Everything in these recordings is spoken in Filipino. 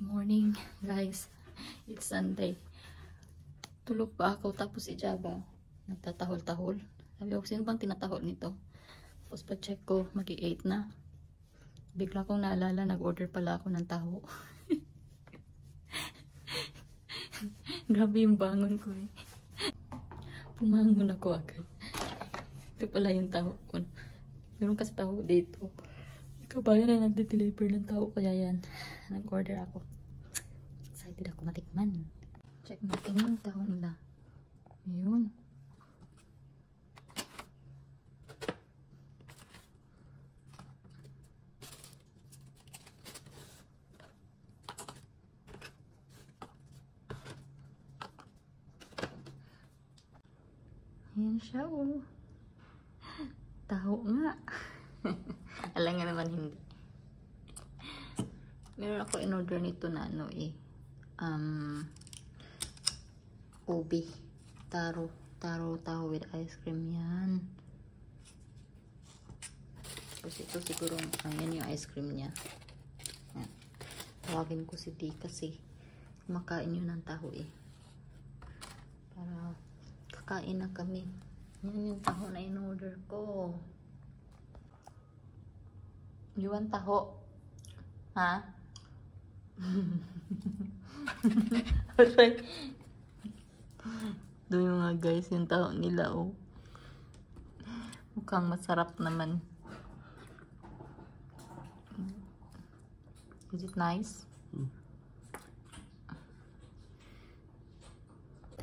morning, guys. It's Sunday. Tulog pa ako, tapos si Java, nagtatahol-tahol. Sabi ko, sino bang tinatahol nito? Tapos pa-check ko, magi 8 na. Bigla kong naalala, nag-order pala ako ng taho. Grabe yung bangon ko eh. Pumangon ako agad. Ito pala yung taho ko. Meron kasi taho dito. Kabayan na nagde-deliver ng tao kaya yan. Nag-order ako. Excited ako matikman. Check natin yung tao nila. Ayun. Ayan siya oh. Taho nga. Alam nga naman hindi. Meron ako in-order nito na ano eh. Um, ubi. Taro. Taro tao with ice cream yan. Tapos ito siguro, ayan yung ice cream niya. Yan. Tawagin ko si D kasi makain yun ng taho eh. Para kakain na kami. Yan yung taho na in-order ko. You want taho? Ha? Aray. Doon yung nga guys, yung taho nila oh. Mukhang masarap naman. Is it nice?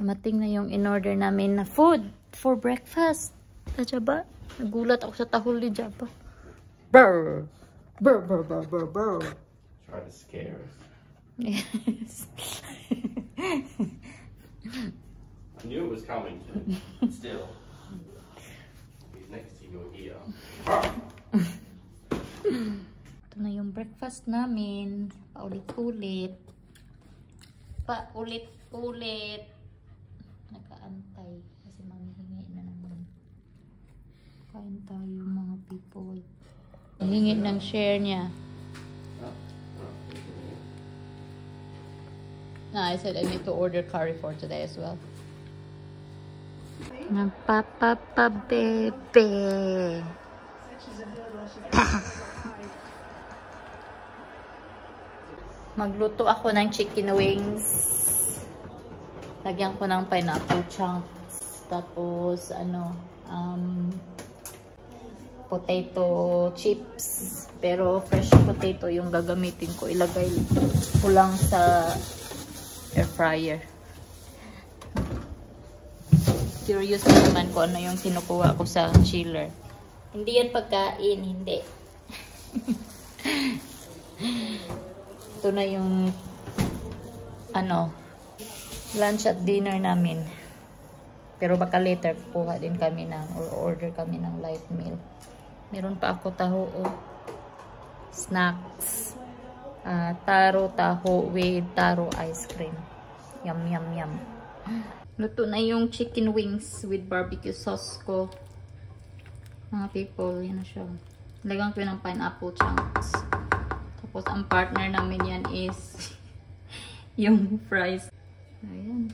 Dumating na yung in-order namin na food for breakfast. Sa ba? Nagulat ako sa tahol ni Jaba. Brr! Brr, brr, brr, brr, brr. Try to scare us. Yes. I knew it was coming. Still. He's next to you here. Ito na yung breakfast namin. Paulit-ulit. Paulit-ulit. Nakaantay. Kasi manghihingi na naman. Kain tayo mga people. Hingi ng share niya. No, I said I need to order curry for today as well. Napapapabebe. Magluto ako ng chicken wings. Lagyan ko ng pineapple chunks. Tapos, ano, um, potato chips. Pero fresh potato yung gagamitin ko. Ilagay ko lang sa air fryer. Curious na naman ko ano yung kinukuha ko sa chiller. Hindi yan pagkain, hindi. Ito na yung ano lunch at dinner namin. Pero baka later kukuha din kami ng or order kami ng light meal. Meron pa ako taho o snacks. Ah, taro taho with taro ice cream. Yum yum yum. Luto na yung chicken wings with barbecue sauce ko. Mga people, yan na siya. Lagyan ko ng pineapple chunks. Tapos ang partner namin yan is yung fries. Ayan.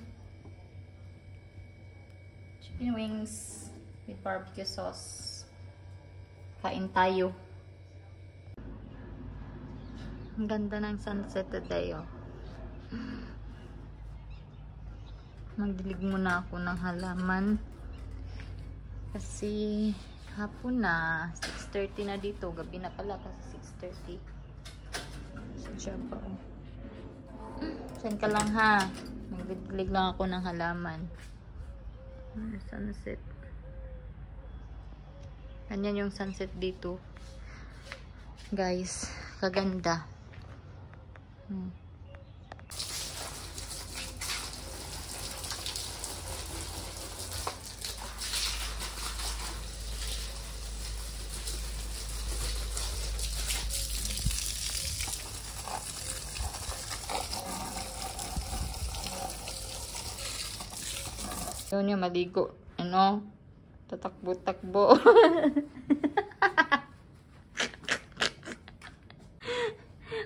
Chicken wings with barbecue sauce. Kain tayo. Ang ganda ng sunset today, oh. Magdilig muna ako ng halaman. Kasi hapon na. 6.30 na dito. Gabi na pala kasi 6.30. Sadya pa, oh. Saan ka lang ha? Magdilig lang ako ng halaman. Sunset. Ganyan yung sunset dito. Guys, kaganda. Hmm. Yun yung maligo. Ano? Tatakbo-takbo.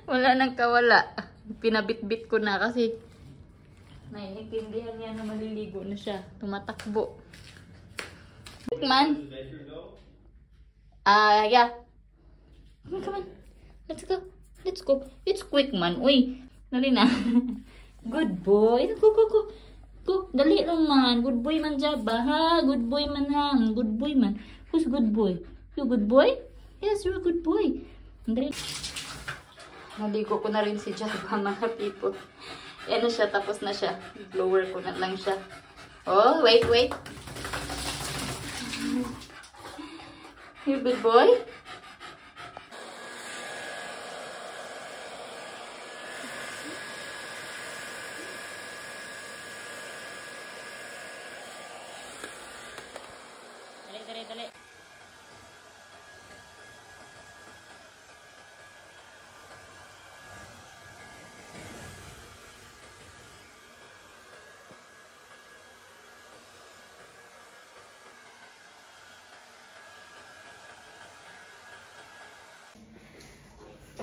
Wala nang kawala. Pinabit-bit ko na kasi naiintindihan niya na maliligo na siya. Tumatakbo. Man. Ah, yeah. Come on, come on. Let's go. Let's go. It's quick man. Uy, dali na. Good boy. Go, go, go. Go. Dali lang man. Good boy man Jaba, ha? Good boy man ha? Good boy man. Who's good boy? You good boy? Yes, you're a good boy. Dali. Naligo ko na rin si Jaba, mga people. Yan na siya, tapos na siya. Blower ko na lang siya. Oh, wait, wait. You good boy?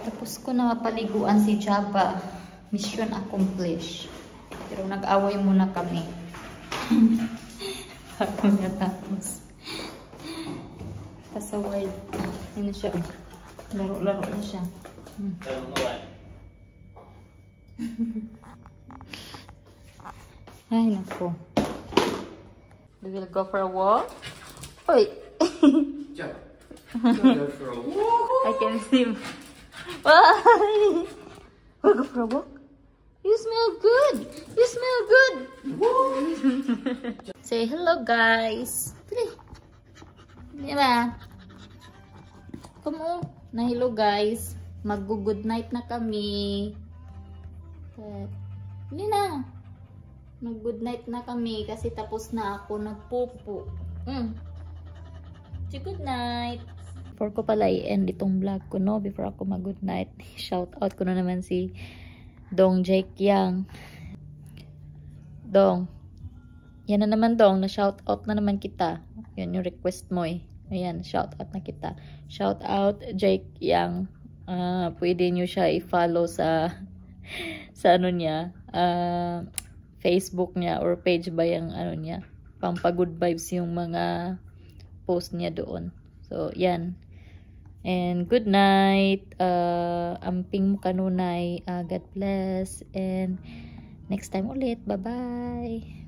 Tapos ko na mapaliguan si Java. Mission accomplished. Pero nag-away muna kami. Bago natapos. Pasaway. Na siya. Laro-laro na siya. Hmm. Ay, naku. We will go for a walk. Uy! Jump. Go for a walk. I can see. Why? We'll go for a walk. You smell good. You smell good. Say hello, guys. Dali. Di ba? Come on. Na hello, guys. Mag-good night na kami. But, hindi na. Mag-good night na kami kasi tapos na ako nagpupo. Mm. Say good night. Before ko pala i-end itong vlog ko, no? Before ako mag-good night, shout out ko na naman si Dong Jake Yang. Dong. Yan na naman Dong, na shout out na naman kita. Yan yung request mo eh. Ayan, shout out na kita. Shout out Jake Yang. Ah, pwede nyo siya i-follow sa sa ano niya, ah, Facebook niya or page ba yung ano niya, pampagood vibes yung mga post niya doon. So, yan. And good night. Uh, amping mo kanunay. Uh, God bless. And next time ulit. Bye-bye.